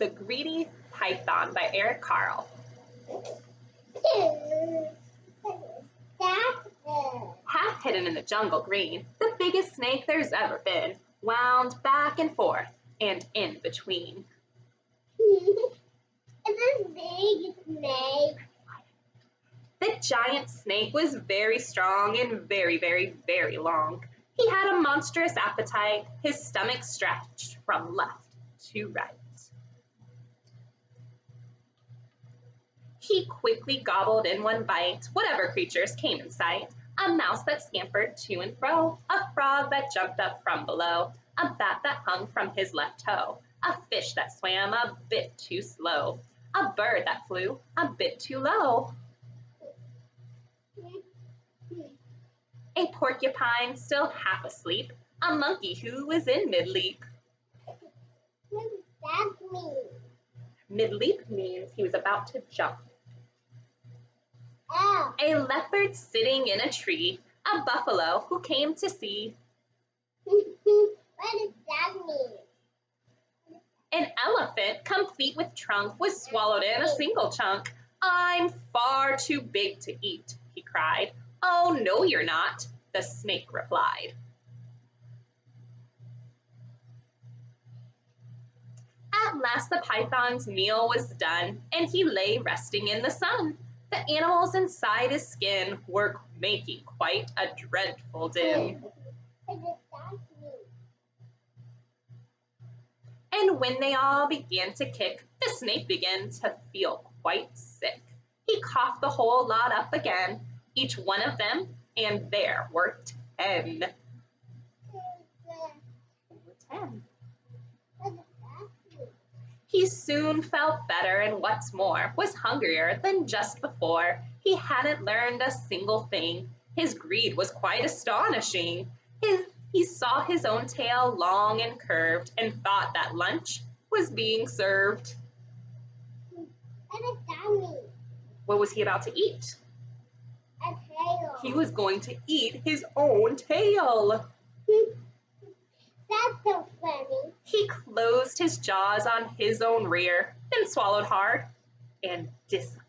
The Greedy Python by Eric Carle. Half hidden in the jungle green, the biggest snake there's ever been, wound back and forth and in between. snake. The giant snake was very strong and very, very, very long. He had a monstrous appetite, his stomach stretched from left to right. He quickly gobbled in one bite whatever creatures came in sight. A mouse that scampered to and fro, a frog that jumped up from below, a bat that hung from his left toe, a fish that swam a bit too slow, a bird that flew a bit too low. A porcupine still half asleep, a monkey who was in does that mean? Mid-leap means he was about to jump. A leopard sitting in a tree, a buffalo who came to see, what does that mean? an elephant complete with trunk was swallowed in a single chunk. I'm far too big to eat, he cried. Oh, no, you're not, the snake replied. At last the python's meal was done, and he lay resting in the sun. The animals inside his skin were making quite a dreadful din. And when they all began to kick, the snake began to feel quite sick. He coughed the whole lot up again, each one of them, and there were. Ten. What does that mean? He soon felt better and what's more, was hungrier than just before. He hadn't learned a single thing. His greed was quite astonishing. His, he saw his own tail long and curved and thought that lunch was being served. What does that mean? What was he about to eat? A tail. He was going to eat his own tail. That's so funny. He closed his jaws on his own rear, then swallowed hard and disappeared.